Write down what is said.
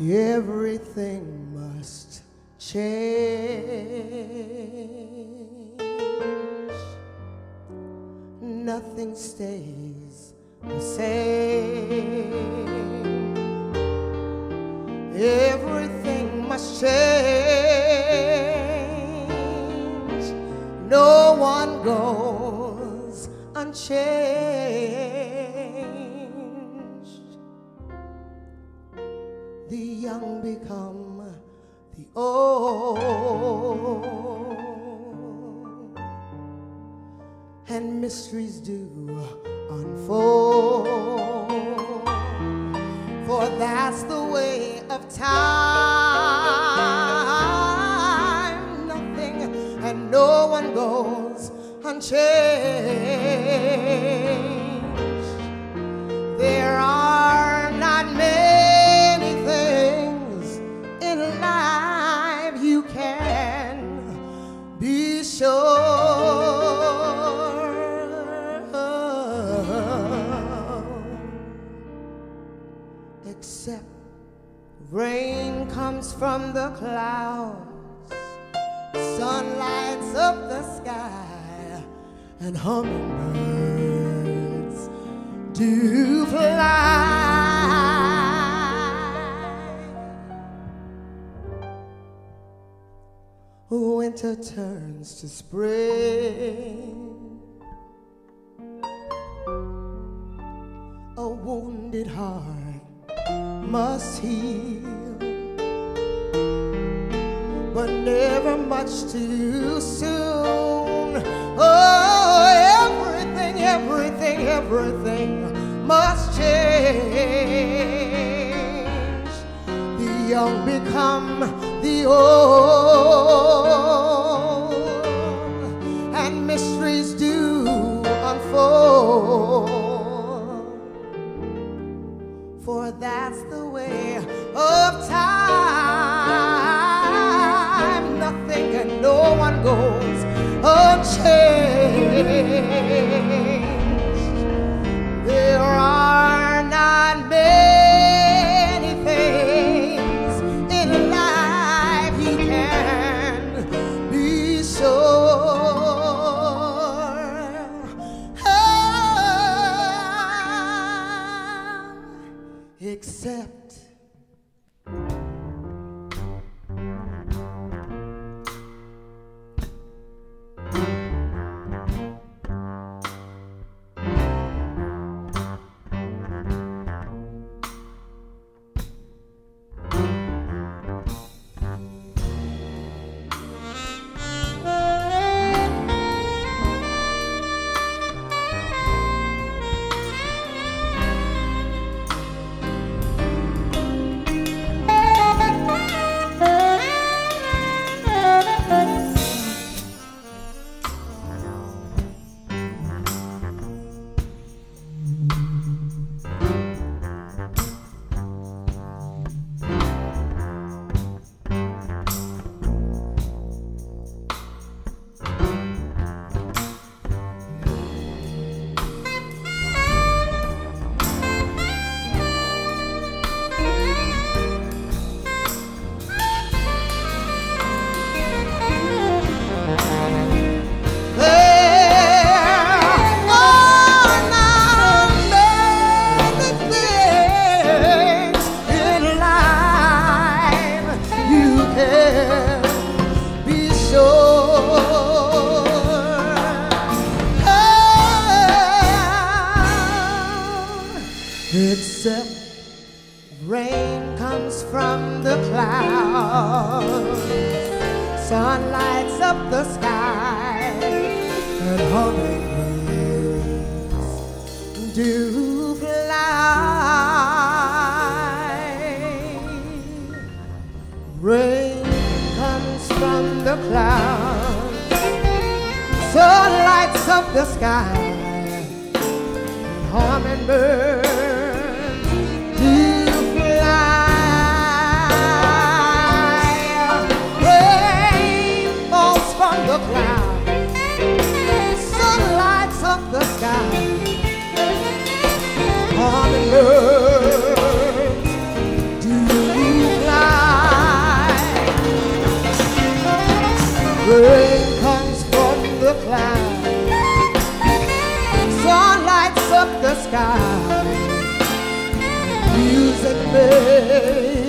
everything must change. Nothing stays the same. Everything must change. No one goes unchanged. Become the old, and mysteries do unfold. For that's the way of time. Nothing and no one goes unchanged. Except rain comes from the clouds, sun lights up the sky, and hummingbirds do fly. Winter turns to spring. A wounded heart must heal, but never much too soon. Oh, everything, everything, everything must change. The young become the old, and mysteries that's the way of time. Nothing and no one goes unchanged. Except sun lights up the sky, and hummingbirds do fly. Rain comes from the clouds, sun lights up the sky, and hummingbirds sky. Music made.